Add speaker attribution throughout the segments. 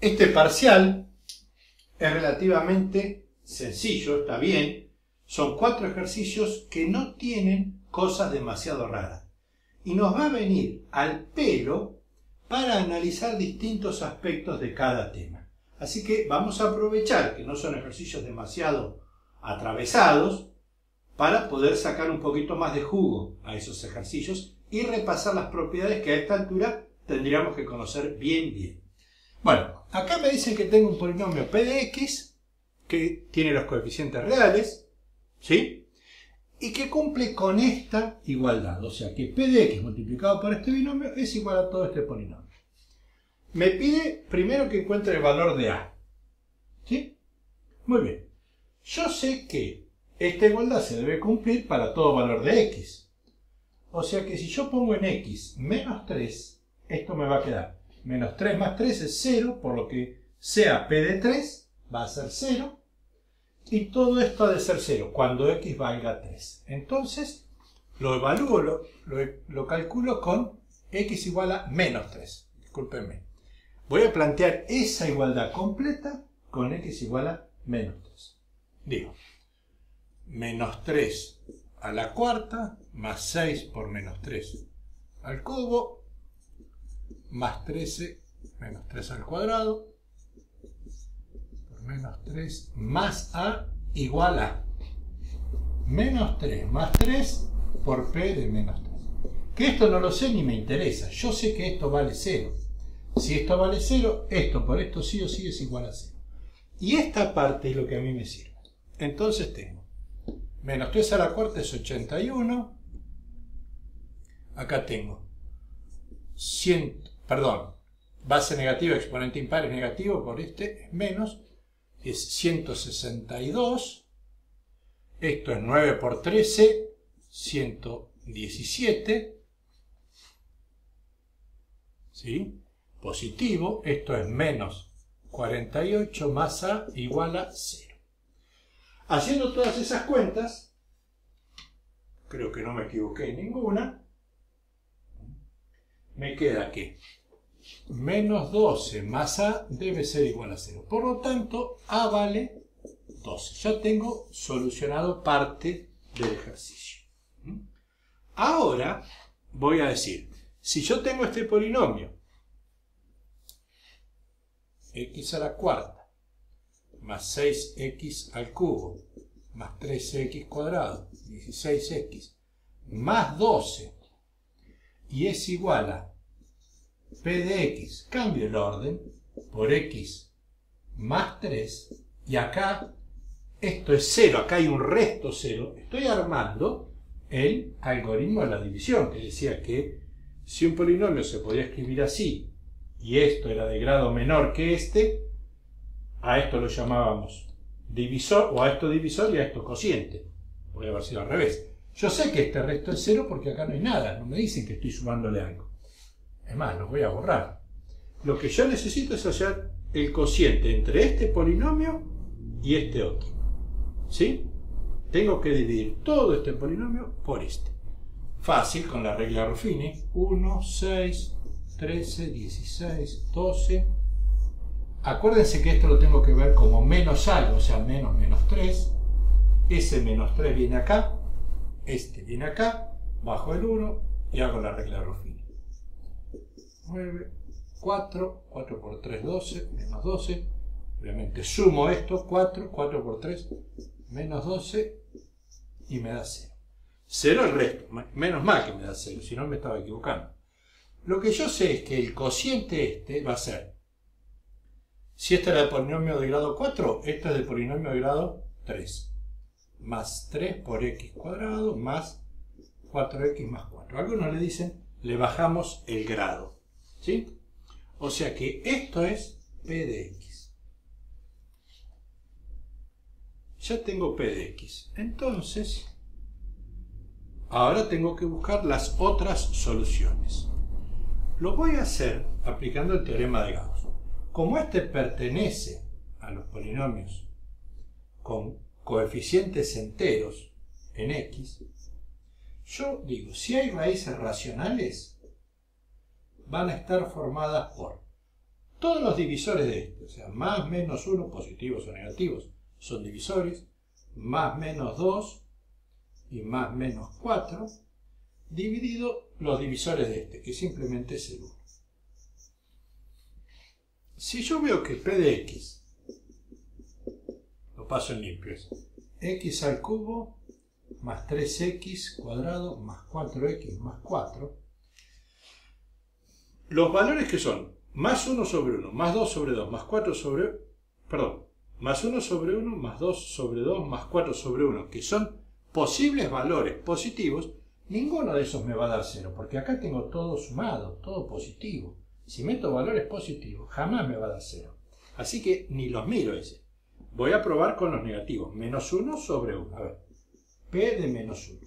Speaker 1: Este parcial es relativamente sencillo, está bien. Son cuatro ejercicios que no tienen cosas demasiado raras. Y nos va a venir al pelo para analizar distintos aspectos de cada tema. Así que vamos a aprovechar que no son ejercicios demasiado atravesados para poder sacar un poquito más de jugo a esos ejercicios y repasar las propiedades que a esta altura tendríamos que conocer bien bien. Bueno, acá me dicen que tengo un polinomio p de x que tiene los coeficientes reales, ¿sí? Y que cumple con esta igualdad, o sea que p de x multiplicado por este binomio es igual a todo este polinomio. Me pide primero que encuentre el valor de a, ¿sí? Muy bien. Yo sé que esta igualdad se debe cumplir para todo valor de x. O sea que si yo pongo en x menos 3, esto me va a quedar menos 3 más 3 es 0, por lo que sea p de 3 va a ser 0. Y todo esto ha de ser 0 cuando x valga 3. Entonces lo evalúo, lo, lo, calculo con x igual a menos 3. Discúlpenme. Voy a plantear esa igualdad completa con x igual a menos 3. Digo, menos 3 a la cuarta más 6 por menos 3 al cubo más 13 menos 3 al cuadrado por menos 3 más a igual a menos 3 más 3 por p de menos 3. Que esto no lo sé ni me interesa. Yo sé que esto vale 0. Si esto vale 0, esto por esto sí o sí es igual a 0. Y esta parte es lo que a mí me sirve. Entonces tengo menos 3 a la cuarta es 81. Acá tengo 100, perdón, base negativa, exponente impar es negativo, por este es menos, es 162. Esto es 9 por 13, 117. ¿Sí? Positivo, esto es menos 48 más A igual a 0. Haciendo todas esas cuentas, creo que no me equivoqué en ninguna, me queda que menos 12 más A debe ser igual a 0. Por lo tanto, A vale 12. Ya tengo solucionado parte del ejercicio. Ahora voy a decir, si yo tengo este polinomio, x a la cuarta, más 6x al cubo, más 13x cuadrado, 16x, más 12, y es igual a p de x, cambio el orden por x más 3, y acá esto es 0, acá hay un resto 0, estoy armando el algoritmo de la división, que decía que si un polinomio se podía escribir así, y esto era de grado menor que este, a esto lo llamábamos divisor, o a esto divisor y a esto cociente. Podría haber sido al revés. Yo sé que este resto es 0 porque acá no hay nada, no me dicen que estoy sumándole algo. Es más, los voy a borrar. Lo que yo necesito es hallar el cociente entre este polinomio y este otro. ¿Sí? Tengo que dividir todo este polinomio por este. Fácil, con la regla Ruffini. 1, 6, 13, 16, 12. Acuérdense que esto lo tengo que ver como menos algo, o sea, menos menos 3. Ese menos 3 viene acá, este viene acá, bajo el 1 y hago la regla Ruffini. 9, 4, 4 por 3, 12, menos 12. Obviamente sumo esto, 4, 4 por 3, menos 12 y me da 0. 0 el resto, menos mal que me da 0, si no me estaba equivocando. Lo que yo sé es que el cociente este va a ser, si este era el polinomio de grado 4, este es del polinomio de grado 3. Más 3 por x cuadrado más 4x más 4. Algunos le dicen, le bajamos el grado. ¿Sí? O sea que esto es p de x. Ya tengo p de x. Entonces, ahora tengo que buscar las otras soluciones. Lo voy a hacer aplicando el teorema de Gauss. Como este pertenece a los polinomios con coeficientes enteros en x, yo digo, si hay raíces racionales, van a estar formadas por Todos los divisores de este, o sea, más menos 1, positivos o negativos, son divisores, más menos 2 y más menos 4, dividido los divisores de este, que simplemente es el 1. Si yo veo que P de X, lo paso en limpio, es X al cubo más 3X cuadrado más 4X más 4, los valores que son más 1 sobre 1, más 2 sobre 2, más 4 sobre... Perdón, más 1 sobre 1, más 2 sobre 2, más 4 sobre 1, que son posibles valores positivos, ninguno de esos me va a dar 0, porque acá tengo todo sumado, todo positivo. Si meto valores positivos, jamás me va a dar 0. Así que ni los miro ese. Voy a probar con los negativos. Menos 1 sobre 1. A ver. P de menos 1.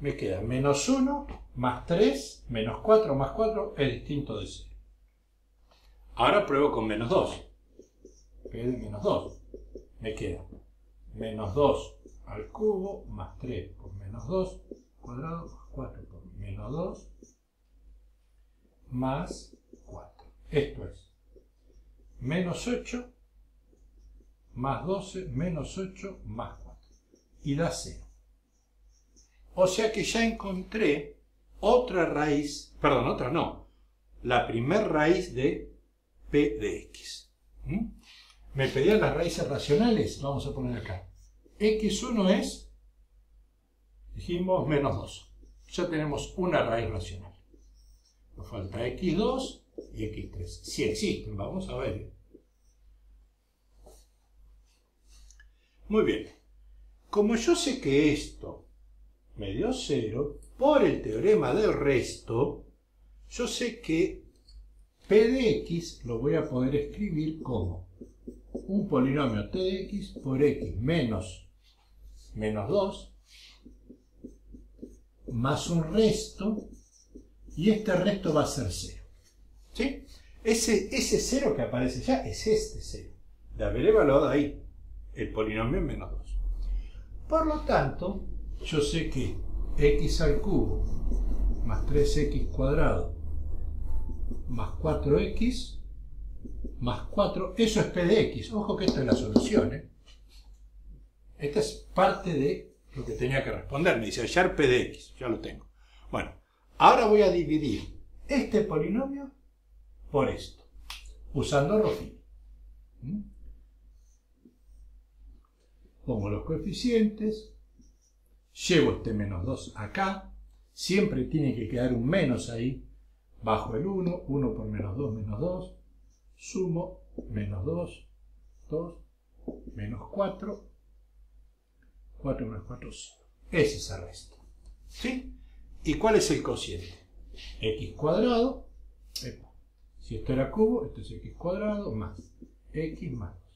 Speaker 1: Me queda menos 1 más 3 menos 4 más 4 es distinto de 0. Ahora pruebo con menos 2. P de menos 2. Me queda menos 2 al cubo más 3 por menos 2 cuadrado más 4 por menos 2 más 4. Esto es menos 8 más 12 menos 8 más 4. Y da 0. O sea que ya encontré otra raíz, perdón, otra no, la primer raíz de p de x. ¿Mm? Me pedían las raíces racionales, vamos a poner acá. x1 es, dijimos, menos 2. Ya tenemos una raíz racional. Nos falta x2 y x3. Si existen, vamos a ver. Muy bien. Como yo sé que esto me dio 0, por el teorema del resto, yo sé que p de x lo voy a poder escribir como un polinomio t de x por x menos menos 2 más un resto y este resto va a ser 0. ¿Sí? Ese, ese 0 que aparece ya es este 0, de haber evaluado ahí el polinomio menos 2. Por lo tanto, yo sé que x al cubo más 3x cuadrado más 4x más 4, eso es p de x. Ojo que esta es la solución. ¿eh? Esta es parte de lo que tenía que responder. Me dice hallar p de x. Ya lo tengo. Bueno, ahora voy a dividir este polinomio por esto, usando Rofini. ¿Mm? Pongo los coeficientes, llevo este menos 2 acá, siempre tiene que quedar un menos ahí, bajo el 1, 1 por menos 2, menos 2, sumo, menos 2, 2, menos 4, 4 menos 4, 5. Ese es el resto. ¿Sí? ¿Y cuál es el cociente? x cuadrado, si esto era cubo, esto es x cuadrado más x más 2.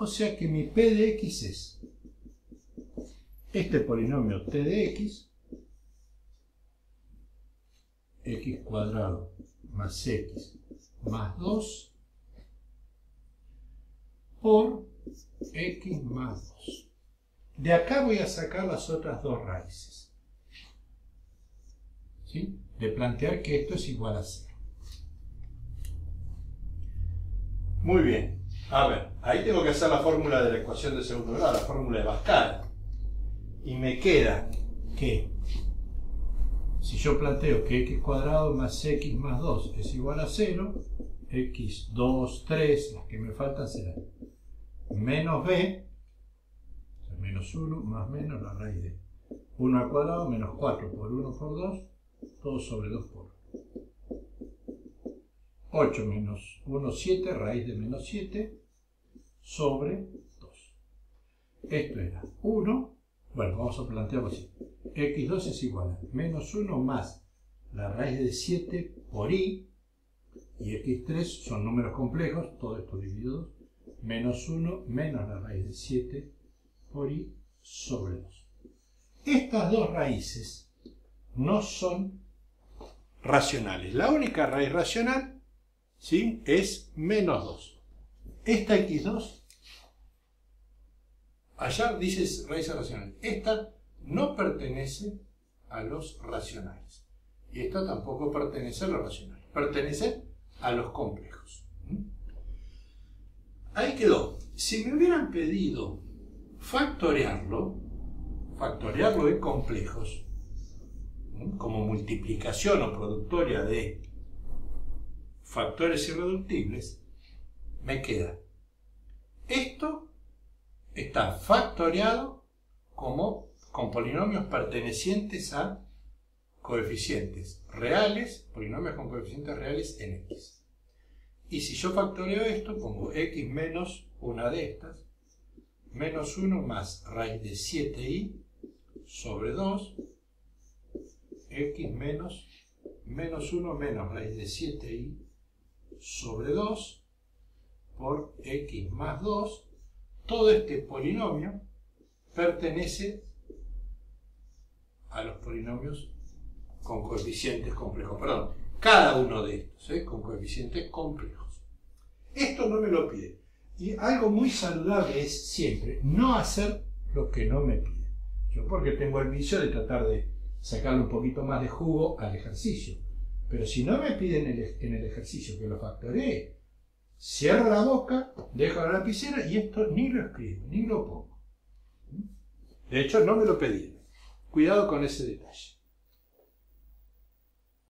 Speaker 1: O sea que mi p de x es este polinomio t de x, x cuadrado más x más 2 por x más 2. De acá voy a sacar las otras dos raíces. ¿Sí? De plantear que esto es igual a 0. Muy bien. A ver, ahí tengo que hacer la fórmula de la ecuación de segundo grado, la fórmula de Pascal. Y me queda que si yo planteo que x cuadrado más x más 2 es igual a 0, x, 2, 3, las que me faltan serán menos b, menos 1 más menos la raíz de 1 al cuadrado menos 4 por 1 por 2, todo sobre 2 por 8 menos 1, 7, raíz de menos 7, sobre 2. Esto era 1 bueno, vamos a plantearlo así. x2 es igual a menos 1 más la raíz de 7 por i, y x3 son números complejos, todo esto dividido 2, menos 1 menos la raíz de 7 por i sobre 2. Estas dos raíces no son racionales. La única raíz racional ¿sí? es menos 2. Esta x2 Allá dice raíces racionales. Esta no pertenece a los racionales. Y esta tampoco pertenece a los racionales. Pertenece a los complejos. Ahí quedó. Si me hubieran pedido factorearlo, factorearlo de complejos, como multiplicación o productoria de factores irreductibles, me queda. Esto está factoreado como con polinomios pertenecientes a coeficientes reales, polinomios con coeficientes reales en x. Y si yo factoreo esto, pongo x menos una de estas, menos 1 más raíz de 7i sobre 2, x menos menos 1 menos raíz de 7i sobre 2 por x más 2. Todo este polinomio pertenece a los polinomios con coeficientes complejos. Perdón, cada uno de estos, ¿eh? con coeficientes complejos. Esto no me lo pide. Y algo muy saludable es siempre no hacer lo que no me pide. Yo porque tengo el vicio de tratar de sacarle un poquito más de jugo al ejercicio. Pero si no me piden en el ejercicio que lo factoree, cierro la boca, dejo la lapicera y esto ni lo escribo, ni lo pongo. De hecho, no me lo pedí. Cuidado con ese detalle.